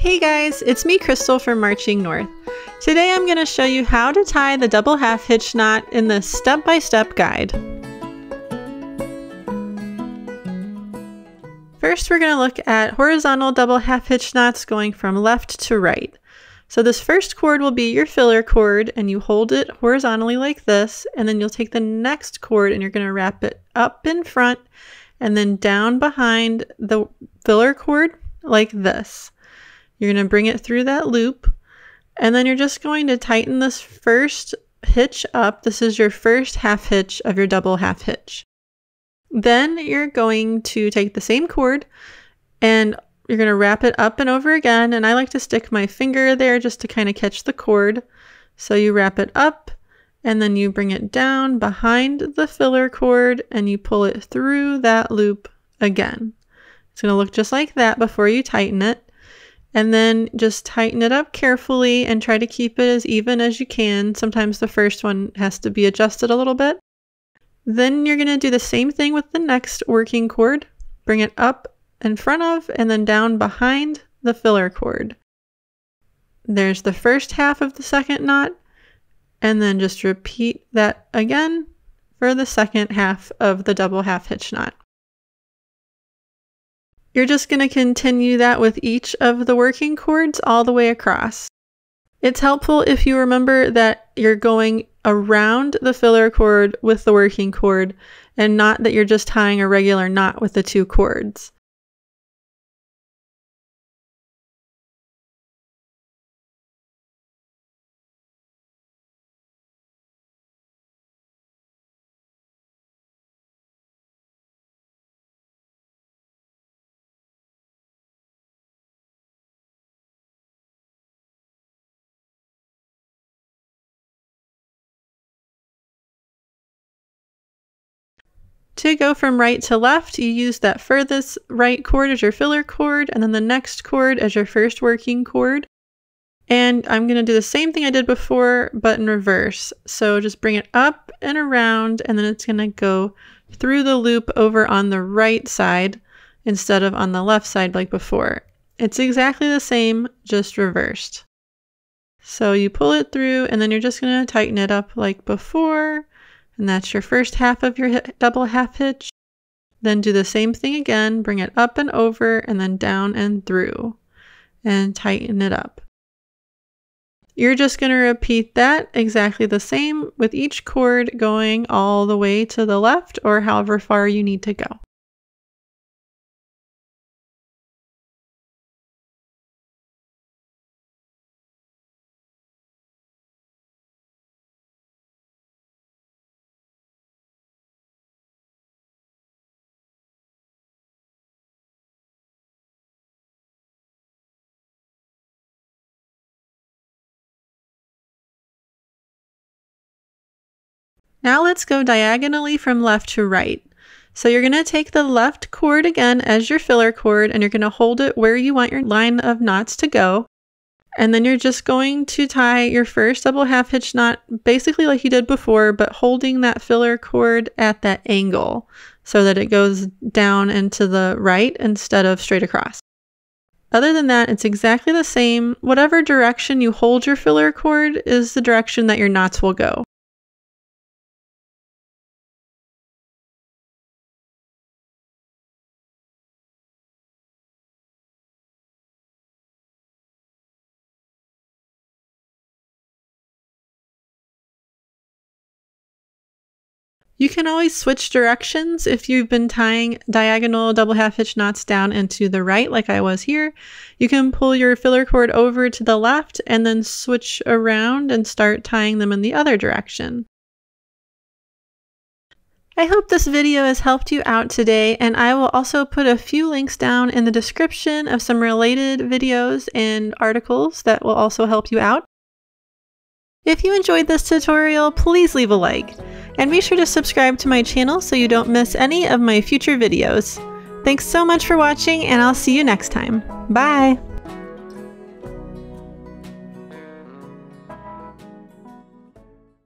Hey guys, it's me Crystal from Marching North. Today I'm going to show you how to tie the double half hitch knot in this step-by-step -step guide. First we're going to look at horizontal double half hitch knots going from left to right. So this first cord will be your filler cord and you hold it horizontally like this and then you'll take the next cord and you're going to wrap it up in front and then down behind the filler cord like this. You're going to bring it through that loop and then you're just going to tighten this first hitch up. This is your first half hitch of your double half hitch. Then you're going to take the same cord and you're going to wrap it up and over again. And I like to stick my finger there just to kind of catch the cord. So you wrap it up and then you bring it down behind the filler cord and you pull it through that loop again. It's going to look just like that before you tighten it and then just tighten it up carefully and try to keep it as even as you can. Sometimes the first one has to be adjusted a little bit. Then you're going to do the same thing with the next working cord. Bring it up in front of and then down behind the filler cord. There's the first half of the second knot and then just repeat that again for the second half of the double half hitch knot. You're just going to continue that with each of the working cords all the way across. It's helpful if you remember that you're going around the filler cord with the working cord and not that you're just tying a regular knot with the two cords. To go from right to left, you use that furthest right cord as your filler cord, and then the next cord as your first working cord. And I'm going to do the same thing I did before, but in reverse. So just bring it up and around, and then it's going to go through the loop over on the right side instead of on the left side like before. It's exactly the same, just reversed. So you pull it through, and then you're just going to tighten it up like before, and that's your first half of your double half hitch. Then do the same thing again, bring it up and over and then down and through and tighten it up. You're just going to repeat that exactly the same with each cord going all the way to the left or however far you need to go. Now let's go diagonally from left to right. So you're going to take the left cord again as your filler cord and you're going to hold it where you want your line of knots to go. And then you're just going to tie your first double half hitch knot basically like you did before, but holding that filler cord at that angle so that it goes down and to the right instead of straight across. Other than that, it's exactly the same. Whatever direction you hold your filler cord is the direction that your knots will go. You can always switch directions if you've been tying diagonal double half hitch knots down into the right like I was here. You can pull your filler cord over to the left and then switch around and start tying them in the other direction. I hope this video has helped you out today and I will also put a few links down in the description of some related videos and articles that will also help you out. If you enjoyed this tutorial, please leave a like. And be sure to subscribe to my channel so you don't miss any of my future videos. Thanks so much for watching and I'll see you next time. Bye!